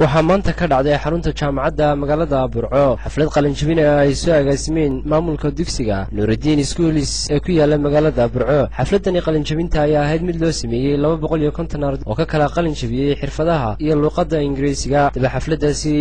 waxaa maanta ka dhacday xarunta jaamacadda magaalada burco. Xaflad qalinjabina ay soo agaasimeen maamulka dugsiga nuuraddiin schoolis ee ku yaalla magaalada burco. Xafladani qalinjabinta ayaa ahayd mid loo sameeyey laba boqol iyo konton arday oo ka kala qalinjabiyey xirfadaha iyo luuqadda ingiriisiga. Daba xafladdaasi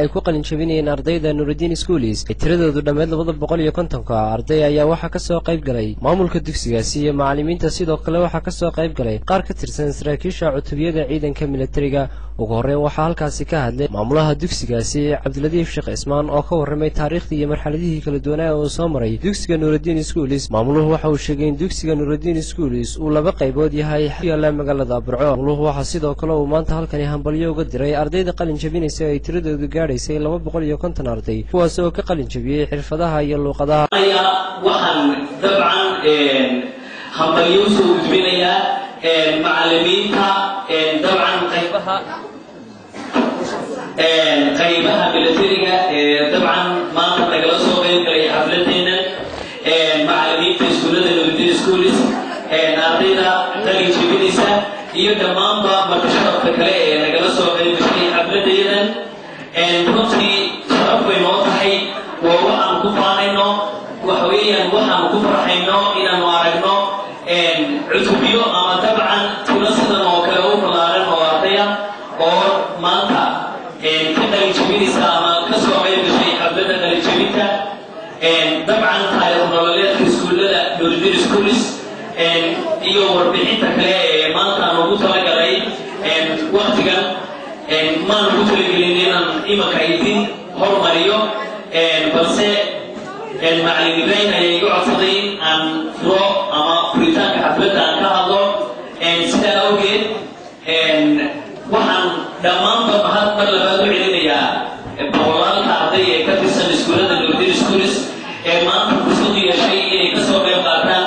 ay ku qalinjabinayeen ardayda nuuraddiin schoolis. Ee tiradoodu dhammeyd labada boqol iyo kontonka arday ayaa waxaa ka soo qayb galay maamulka dugsigaasi iyo macallimiinta sidoo kale waxaa ka soo qayb galay qaar ka tirsan saraakiisha cutubiyada ciidanka militariga ugu horreyn waxaa halkaasi ka hadlay maamulaha dugsigaasi cabdiladiif sheekh cismaan oo ka warramay taariikhdii iyo marxaladihii kala duwanaa uu soo maray dugsiga nuuraddiin schoolis maamuluhu waxa uu sheegay in dugsiga nuuraddiin schoolis uu laba qaybood yahay ku yaalla magaalada burco. Maamuluhu waxaa sidoo kale uu maanta halkani hambalyo uga diray ardayda qalin jabinaysa ay tiradoodu gaadhaysay laba boqol iyo konton arday kuwaas oo ka qalin jabiyey xirfadaha iyo luuqadaha. Waxaan dabcan u soo gudbinayaa macalimiinta dabcan qaybaha qaybaha milatariga dabcan maanta nagala soo qayb galay xafladeena macalimiinta iskuullada nuuraddiin schoolis ardayda qalin jebinaysa iyo dhammaanba markasharafka kale ee nagala soo qayb gashay xafladeedan runtii sharaf bay noo tahay waa waxaan ku faanayno waxa weeyaan waxaan ku farxayno inaanu aragno cutubyo ama dabcan tula sidan oo kale u ballaaran oo ardaya oo maanta ka qalinjabinaysa ama ka soo qayb gashay xafladda qalinjabinta dabcan taariikh nololeedka iskuullada nuuraddiin schoolis iyo warbixinta kale ee maanta aan ugu talagalay waktigan maan ugu talagelin inaan imanka idin hormariyo. Balse macalin ibraahim ayaa iga codsaday in aan furo ama furitaanka xafladda aan ka hadlo. Sidaa awgeed waxaan dhammaanba mahad mar labaad u celinayaa boqolaalka arday ee ka tirsan iskuullada nuuraddiin schoolis ee maanta fursad u yeeshay inay ka soo qayb qaataan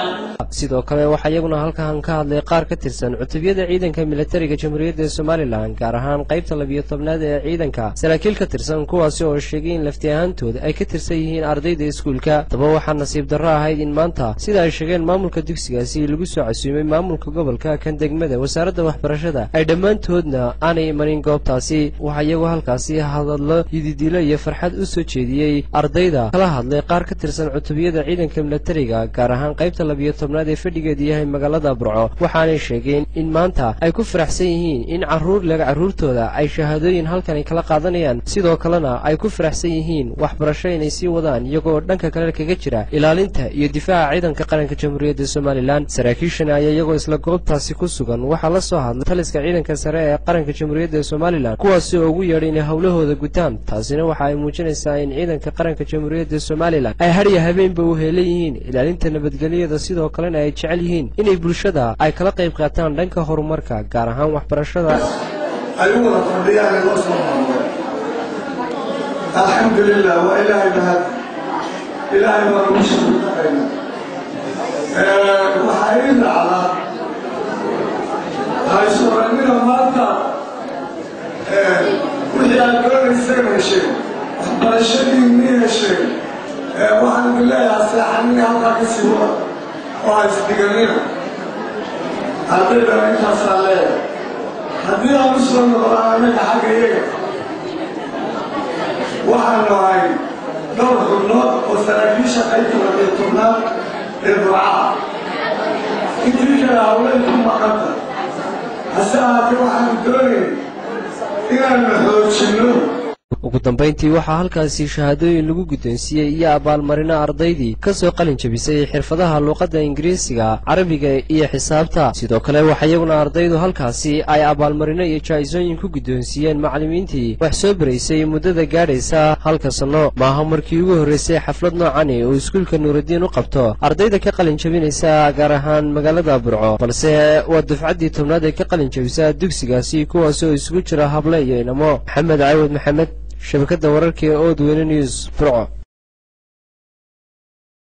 sidoo kale waxaa iyaguna halkan ka hadlay qaar ka tirsan cutubyada ciidanka militariga jamhuuriyadda somalilan gaar ahaan qaybta labiyo tobnaad ee ciidanka. Saraakiil ka tirsan kuwaasi oo sheegay in lafti ahaantooda ay ka tirsan yihiin ardayda iskuulka. Daba waxaa nasiib darro ahayd in maanta sida ay sheegeen maamulka dugsigaasi lagu soo casuumay maamulka gobolka kan degmada wasaaradda waxbarashada. Ay dhammaantoodna aanay imanin goobtaasi. Waxaa iyagu halkaasi hadallo yididiilo iyo farxad u soo jeediyey ardayda. Kala hadlay qaar ka tirsan cutubyada ciidanka militariga gaar ahaan qaybta labiyo tobnaad ee fadhigeedu yahay magaalada burco waxaanay sheegeen in maanta ay ku faraxsan yihiin in carruur laga carruurtooda ay shahaadooyin halkani kala qaadanayaan. Sidoo kalena ay ku faraxsan yihiin waxbarasho inay sii wadaan iyagoo dhanka kale kaga jira ilaalinta iyo difaaca ciidanka qaranka jamhuuriyadda somalilan. Saraakiishan ayaa iyagoo isla goobtaasi ku sugan waxaa la soo hadlay taliska ciidanka sare ee qaranka jamhuuriyadda somalilan kuwaasi oo ugu yeedhay inay howlahooda gutaan. Taasina waxa ay muujinaysaa in ciidanka qaranka jamhuuriyadda somalilan ay hadhiya habeenba u heelan yihiin ilaalinta nabadgelyada. Sidoo kalena ay jecel yihiin inay bulshada ay kala qayb qaataan dhanka horumarka gaar ahaan waxbarashada. Ayaguna fadhiyaan loo soo maamulay alxamdu lilah waa ilaahay mahad. Ilaahay baa lagu shukurtaqayna waxaa ii dhacda haysuranina maanta. Wixii aad doonayseen hesheen waxbarashadiinni hesheen waxaan idin leeyahaa seexanini halkaa ka sii wada oo haysdiganina ardaydana intaasaa leeyahay haddii aan u soo noqdaan annaga xagga iyaga waxaanu ahay dhowr xubnood oo saraakiisha qaybta labiyo tobnaad ee burcaha intii kale hawlay ku maqanta hase ahaatee waxaanu doonayn inaanu xoojinno ugu dambayntii waxaa halkaasi shahaadooyin lagu guddoonsiiyey iyo abaalmarino ardaydii ka soo qalin jabisay xirfadaha luuqadda ingiriisiga carabiga iyo xisaabta. Sidoo kale waxa iyaguna ardaydu halkaasi ay abaalmarino iyo jaa'isooyin ku guddoonsiiyeen macallimiintii wax soo baraysay muddada gaadhaysa halka sanno maaha markii ugu horraysay xaflad noocani uu iskuulka nuuraddiin u qabto ardayda ka qalin jabinaysa gaar ahaan magaalada burco. Balse waa dufcaddii tobnaad ee ka qalin jabisa dugsigaasi kuwaas oo isugu jira hable iyo inamo. Maxamed caawad maxamed shabakadda wararka ee ood news burco